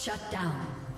Shut down.